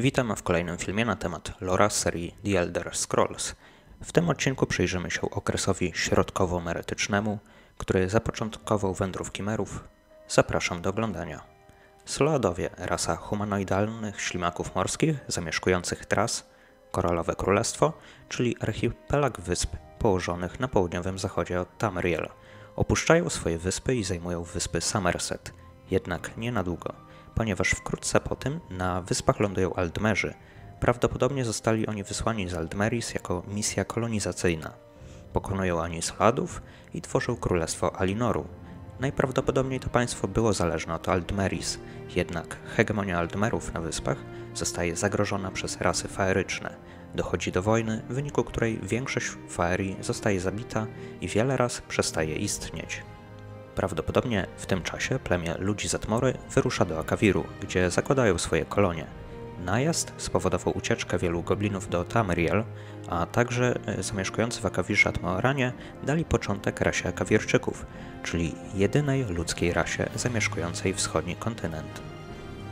Witam w kolejnym filmie na temat lora serii The Elder Scrolls. W tym odcinku przyjrzymy się okresowi środkowo-meretycznemu, który zapoczątkował wędrówki merów. Zapraszam do oglądania. Sloadowie, rasa humanoidalnych ślimaków morskich zamieszkujących tras, Koralowe Królestwo, czyli archipelag wysp położonych na południowym zachodzie od Tamriel. Opuszczają swoje wyspy i zajmują wyspy Somerset, jednak nie na długo, ponieważ wkrótce po tym na wyspach lądują Aldmerzy. Prawdopodobnie zostali oni wysłani z Aldmeris jako misja kolonizacyjna. Pokonują oni Sladów i tworzą królestwo Alinoru. Najprawdopodobniej to państwo było zależne od Aldmeris, jednak hegemonia Aldmerów na wyspach zostaje zagrożona przez rasy faeryczne. Dochodzi do wojny, w wyniku której większość faerii zostaje zabita i wiele raz przestaje istnieć. Prawdopodobnie w tym czasie plemię ludzi Zatmory wyrusza do Akawiru, gdzie zakładają swoje kolonie. Najazd spowodował ucieczkę wielu goblinów do Tamriel, a także e, zamieszkujący w Akawirze Atmoaranie dali początek rasie Akawirczyków, czyli jedynej ludzkiej rasie zamieszkującej wschodni kontynent.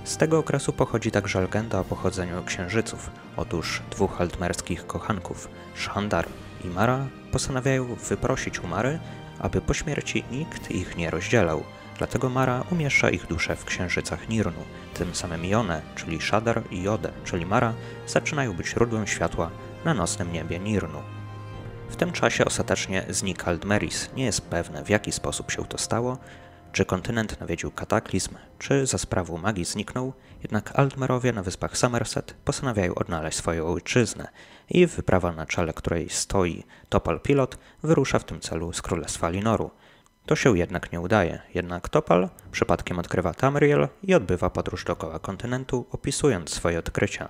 Z tego okresu pochodzi także legenda o pochodzeniu księżyców. Otóż dwóch altmerskich kochanków, Shandar i Mara, postanawiają wyprosić u Mary, aby po śmierci nikt ich nie rozdzielał. Dlatego Mara umieszcza ich dusze w księżycach Nirnu. Tym samym i one, czyli Shadar i Jode, czyli Mara, zaczynają być źródłem światła na nocnym niebie Nirnu. W tym czasie ostatecznie znika Aldmeris. Nie jest pewne, w jaki sposób się to stało, czy kontynent nawiedził kataklizm, czy za sprawą magii zniknął, jednak Altmerowie na wyspach Somerset postanawiają odnaleźć swoją ojczyznę i wyprawa na czele której stoi Topal Pilot wyrusza w tym celu z Królestwa Linoru. To się jednak nie udaje, jednak Topal przypadkiem odkrywa Tamriel i odbywa podróż dookoła kontynentu, opisując swoje odkrycia.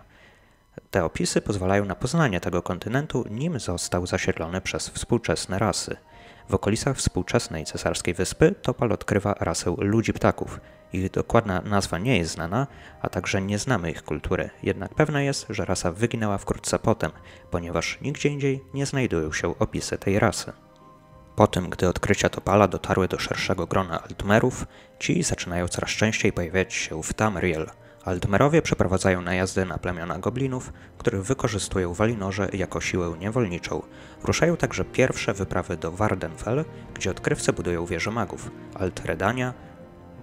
Te opisy pozwalają na poznanie tego kontynentu, nim został zasiedlony przez współczesne rasy – w okolicach współczesnej cesarskiej wyspy Topal odkrywa rasę ludzi ptaków. Ich dokładna nazwa nie jest znana, a także nie znamy ich kultury, jednak pewne jest, że rasa wyginęła wkrótce potem, ponieważ nigdzie indziej nie znajdują się opisy tej rasy. Po tym, gdy odkrycia Topala dotarły do szerszego grona Altmerów, ci zaczynają coraz częściej pojawiać się w Tamriel – Aldmerowie przeprowadzają najazdy na plemiona goblinów, których wykorzystują Walinorze jako siłę niewolniczą. Ruszają także pierwsze wyprawy do Wardenfell, gdzie odkrywcy budują wieże magów Altredania,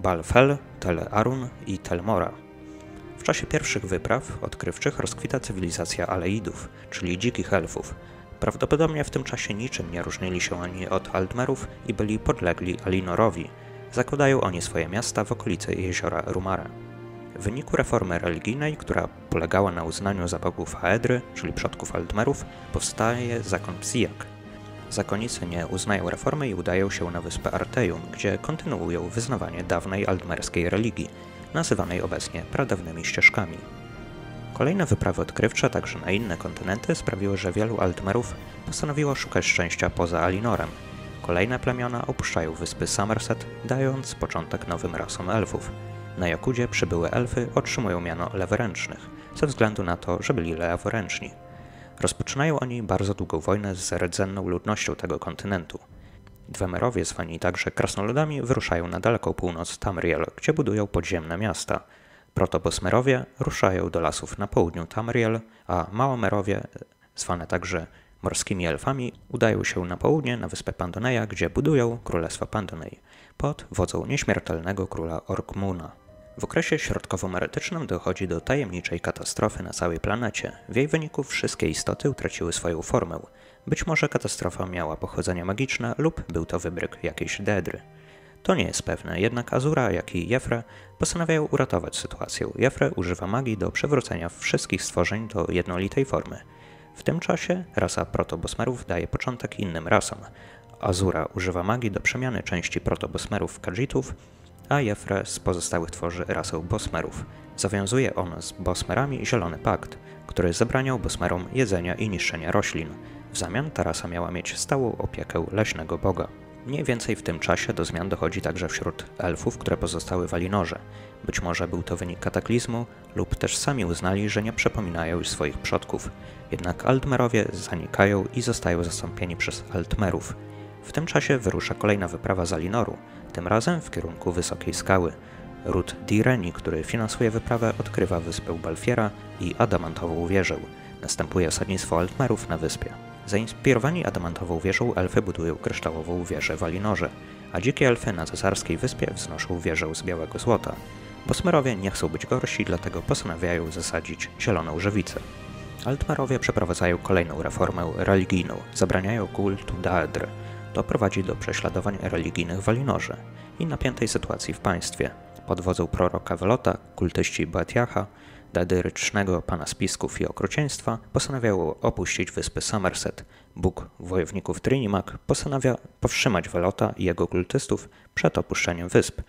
Balfel, Tel Arun i Telmora. W czasie pierwszych wypraw odkrywczych rozkwita cywilizacja Aleidów, czyli dzikich elfów. Prawdopodobnie w tym czasie niczym nie różnili się ani od Aldmerów i byli podlegli Alinorowi. Zakładają oni swoje miasta w okolicy jeziora Rumara. W wyniku reformy religijnej, która polegała na uznaniu za bogów Haedry, czyli przodków Aldmerów, powstaje zakon Psijak. Zakonicy nie uznają reformy i udają się na wyspę Arteium, gdzie kontynuują wyznawanie dawnej aldmerskiej religii, nazywanej obecnie pradawnymi ścieżkami. Kolejne wyprawy odkrywcze, także na inne kontynenty, sprawiły, że wielu Altmerów postanowiło szukać szczęścia poza Alinorem. Kolejne plemiona opuszczają wyspy Somerset, dając początek nowym rasom elfów. Na Jakudzie przybyłe elfy otrzymują miano leworęcznych, ze względu na to, że byli leworęczni. Rozpoczynają oni bardzo długą wojnę z rdzenną ludnością tego kontynentu. Dwemerowie, zwani także krasnoludami, wyruszają na daleką północ Tamriel, gdzie budują podziemne miasta. Protobosmerowie ruszają do lasów na południu Tamriel, a Małomerowie, zwane także morskimi elfami, udają się na południe na wyspę Pandoneja, gdzie budują królestwo Pandonej pod wodzą nieśmiertelnego króla Orkmuna. W okresie środkowo-merytycznym dochodzi do tajemniczej katastrofy na całej planecie. W jej wyniku wszystkie istoty utraciły swoją formę. Być może katastrofa miała pochodzenie magiczne lub był to wybryk jakiejś dedry. To nie jest pewne, jednak Azura, jak i Jefre postanawiają uratować sytuację. Jefre używa magii do przywrócenia wszystkich stworzeń do jednolitej formy. W tym czasie rasa protobosmerów daje początek innym rasom. Azura używa magii do przemiany części protobosmerów w kadżitów, a Jefre z pozostałych tworzy rasę bosmerów. Zawiązuje on z bosmerami zielony pakt, który zabraniał bosmerom jedzenia i niszczenia roślin. W zamian ta rasa miała mieć stałą opiekę leśnego boga. Mniej więcej w tym czasie do zmian dochodzi także wśród elfów, które pozostały w Alinorze. Być może był to wynik kataklizmu, lub też sami uznali, że nie przypominają już swoich przodków. Jednak Altmerowie zanikają i zostają zastąpieni przez Altmerów. W tym czasie wyrusza kolejna wyprawa z Alinoru, tym razem w kierunku wysokiej skały. Ród Direni, który finansuje wyprawę, odkrywa wyspę Balfiera i adamantową wieżę. Następuje osadnictwo Altmerów na wyspie. Zainspirowani adamantową wieżą, elfy budują kryształową wieżę w Alinorze, a dzikie elfy na cesarskiej wyspie wznoszą wieżę z białego złota. Bosmerowie nie chcą być gorsi, dlatego postanawiają zasadzić zieloną żywicę. Altmerowie przeprowadzają kolejną reformę religijną, zabraniają kultu Daedry. To prowadzi do prześladowań religijnych w i napiętej sytuacji w państwie. Pod wodzą proroka Welota, kultyści Boetiacha, daedrycznego pana spisków i okrucieństwa, postanawiają opuścić wyspy Somerset. Bóg wojowników Trinimak postanawia powstrzymać Welota i jego kultystów przed opuszczeniem wysp.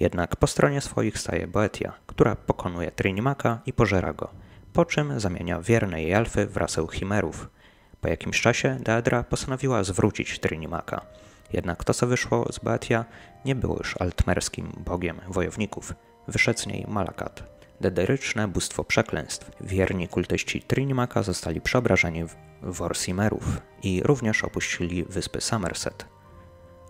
Jednak po stronie swoich staje Boetia, która pokonuje Trinimaka i pożera go, po czym zamienia wierne jej elfy w rasę chimerów. Po jakimś czasie Daedra postanowiła zwrócić Trinimaka. Jednak to, co wyszło z Boetia, nie było już altmerskim bogiem wojowników. Wyszedł z niej Malakat. Dederyczne bóstwo przekleństw. Wierni kultyści Trinimaka zostali przeobrażeni w Orsimerów i również opuścili wyspy Somerset.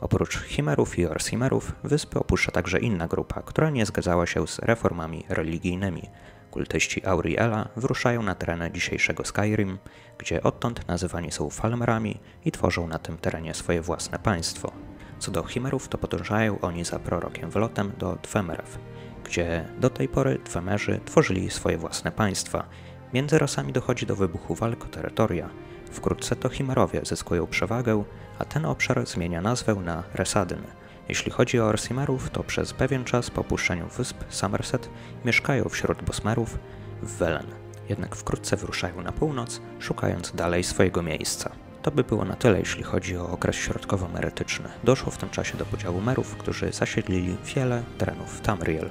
Oprócz Chimerów i Orsimerów, wyspy opuszcza także inna grupa, która nie zgadzała się z reformami religijnymi. Kultyści Auriela wyruszają na tereny dzisiejszego Skyrim, gdzie odtąd nazywani są Falmerami i tworzą na tym terenie swoje własne państwo. Co do Chimerów, to podążają oni za prorokiem Wlotem do Dwemerew, gdzie do tej pory Dwemerzy tworzyli swoje własne państwa. Między rasami dochodzi do wybuchu walk o terytoria. Wkrótce to Chimerowie zyskują przewagę, a ten obszar zmienia nazwę na Resadyn. Jeśli chodzi o Orsimerów, to przez pewien czas po opuszczeniu wysp Somerset mieszkają wśród Bosmerów w Welen. Jednak wkrótce wyruszają na północ, szukając dalej swojego miejsca. To by było na tyle, jeśli chodzi o okres środkowo-merytyczny. Doszło w tym czasie do podziału merów, którzy zasiedlili wiele terenów Tamriel.